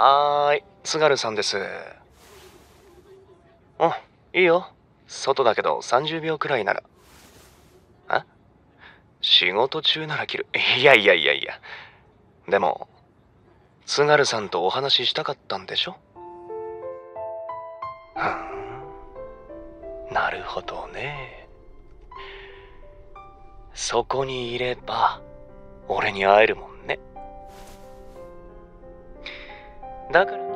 はーい、津軽さんです。うん、いいよ。外だけど30秒くらいなら。あ仕事中なら切る。いやいやいやいや。でも、津軽さんとお話ししたかったんでしょ？ふん。なるほどね。そこにいれば、俺に会えるもんね。だから